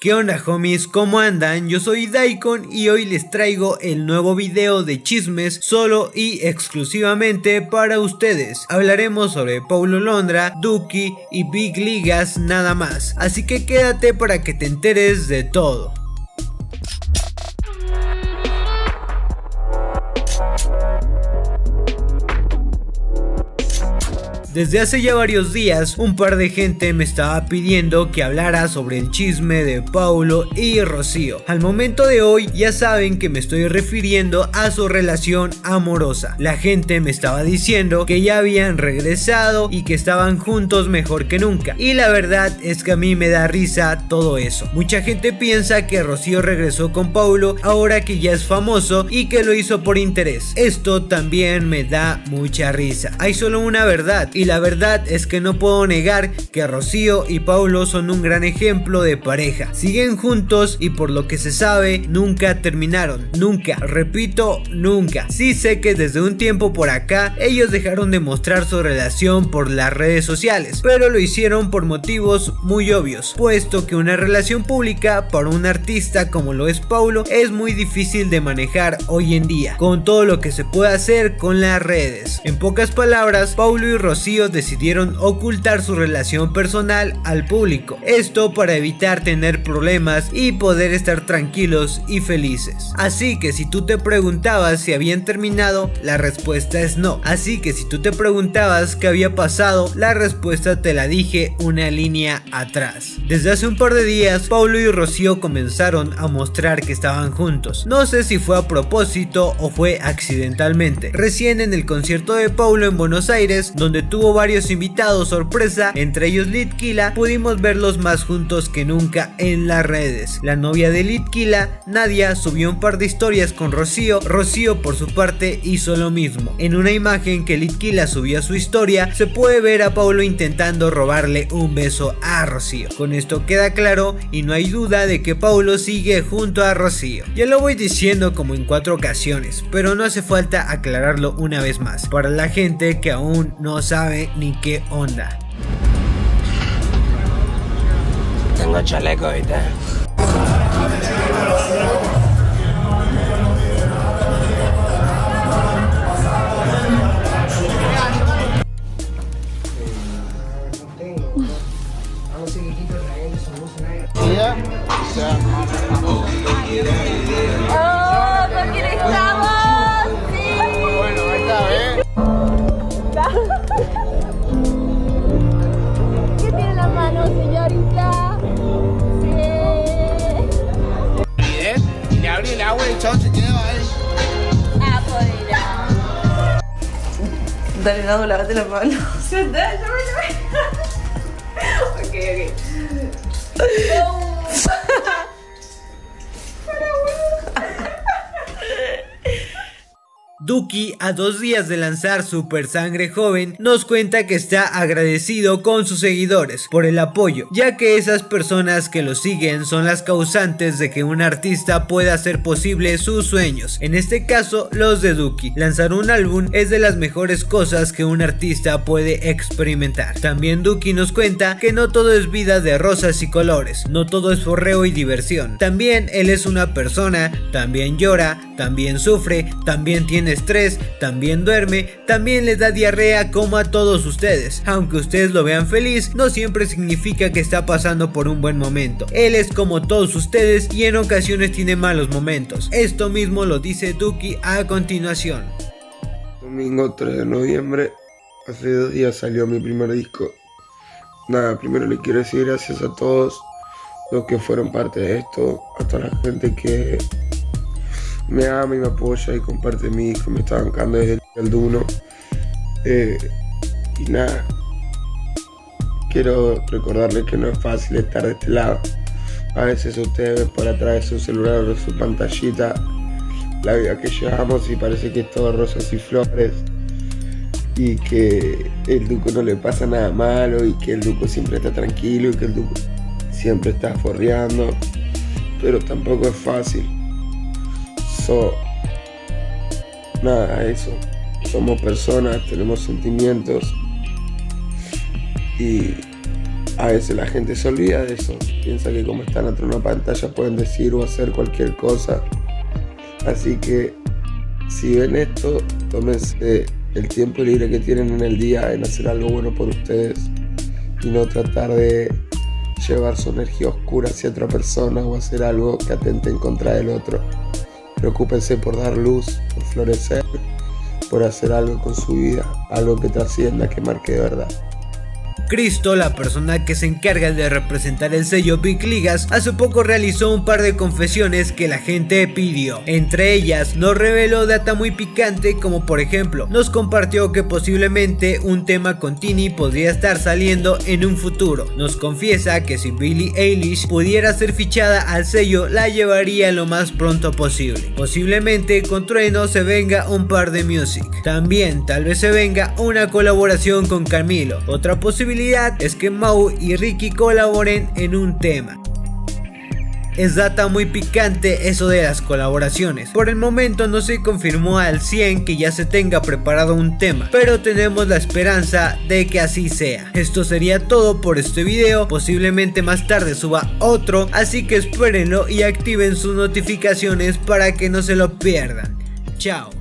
¿Qué onda homies? ¿Cómo andan? Yo soy Daikon y hoy les traigo el nuevo video de chismes solo y exclusivamente para ustedes. Hablaremos sobre Paulo Londra, Duki y Big Ligas nada más. Así que quédate para que te enteres de todo. Desde hace ya varios días, un par de gente me estaba pidiendo que hablara sobre el chisme de Paulo y Rocío. Al momento de hoy, ya saben que me estoy refiriendo a su relación amorosa. La gente me estaba diciendo que ya habían regresado y que estaban juntos mejor que nunca. Y la verdad es que a mí me da risa todo eso. Mucha gente piensa que Rocío regresó con Paulo ahora que ya es famoso y que lo hizo por interés. Esto también me da mucha risa. Hay solo una verdad y la verdad es que no puedo negar que Rocío y Paulo son un gran ejemplo de pareja. Siguen juntos y por lo que se sabe nunca terminaron. Nunca, repito, nunca. Sí sé que desde un tiempo por acá ellos dejaron de mostrar su relación por las redes sociales, pero lo hicieron por motivos muy obvios, puesto que una relación pública para un artista como lo es Paulo es muy difícil de manejar hoy en día, con todo lo que se puede hacer con las redes. En pocas palabras, Paulo y Rocío decidieron ocultar su relación personal al público. Esto para evitar tener problemas y poder estar tranquilos y felices. Así que si tú te preguntabas si habían terminado, la respuesta es no. Así que si tú te preguntabas qué había pasado, la respuesta te la dije una línea atrás. Desde hace un par de días, Paulo y Rocío comenzaron a mostrar que estaban juntos. No sé si fue a propósito o fue accidentalmente. Recién en el concierto de Paulo en Buenos Aires, donde tuvo varios invitados sorpresa, entre ellos Litkila, pudimos verlos más juntos que nunca en las redes. La novia de Litkila, Nadia, subió un par de historias con Rocío, Rocío por su parte hizo lo mismo. En una imagen que Litkila subió a su historia, se puede ver a Paulo intentando robarle un beso a Rocío. Con esto queda claro y no hay duda de que Paulo sigue junto a Rocío. Ya lo voy diciendo como en cuatro ocasiones, pero no hace falta aclararlo una vez más, para la gente que aún no sabe ni qué onda. Tengo chaleco, ¿viste? Dale, Nado, lavate las manos. Duki, a dos días de lanzar Super Sangre Joven, nos cuenta que está agradecido con sus seguidores por el apoyo, ya que esas personas que lo siguen son las causantes de que un artista pueda hacer posible sus sueños, en este caso los de Duki. Lanzar un álbum es de las mejores cosas que un artista puede experimentar. También Duki nos cuenta que no todo es vida de rosas y colores, no todo es forreo y diversión. También él es una persona, también llora, también sufre, también tiene también duerme, también le da diarrea como a todos ustedes. Aunque ustedes lo vean feliz, no siempre significa que está pasando por un buen momento. Él es como todos ustedes y en ocasiones tiene malos momentos. Esto mismo lo dice Duki a continuación. Domingo 3 de noviembre, hace dos días salió mi primer disco. Nada, primero le quiero decir gracias a todos los que fueron parte de esto, a toda la gente que me ama y me apoya y comparte mi disco, me está bancando desde el 1. Eh, y nada, quiero recordarles que no es fácil estar de este lado. A veces ustedes ven por atrás de su celular o su pantallita la vida que llevamos y parece que es todo rosas y flores y que el Duco no le pasa nada malo y que el Duco siempre está tranquilo y que el Duco siempre está forreando, pero tampoco es fácil. So, nada, eso. Somos personas, tenemos sentimientos y A veces la gente se olvida de eso, piensa que como están atrás de una pantalla pueden decir o hacer cualquier cosa. Así que si ven esto, tómense el tiempo libre que tienen en el día en hacer algo bueno por ustedes y no tratar de llevar su energía oscura hacia otra persona o hacer algo que atente en contra del otro. Preocúpense por dar luz, por florecer, por hacer algo con su vida, algo que trascienda, que marque de verdad. Cristo, la persona que se encarga de representar el sello Big Ligas, hace poco realizó un par de confesiones que la gente pidió. Entre ellas, nos reveló data muy picante como por ejemplo, nos compartió que posiblemente un tema con Tini podría estar saliendo en un futuro. Nos confiesa que si Billie Eilish pudiera ser fichada al sello, la llevaría lo más pronto posible. Posiblemente con Trueno se venga un par de music. También tal vez se venga una colaboración con Camilo. Otra es que Mau y Ricky colaboren en un tema. Es data muy picante eso de las colaboraciones. Por el momento no se confirmó al 100 que ya se tenga preparado un tema, pero tenemos la esperanza de que así sea. Esto sería todo por este video, posiblemente más tarde suba otro, así que espérenlo y activen sus notificaciones para que no se lo pierdan. Chao.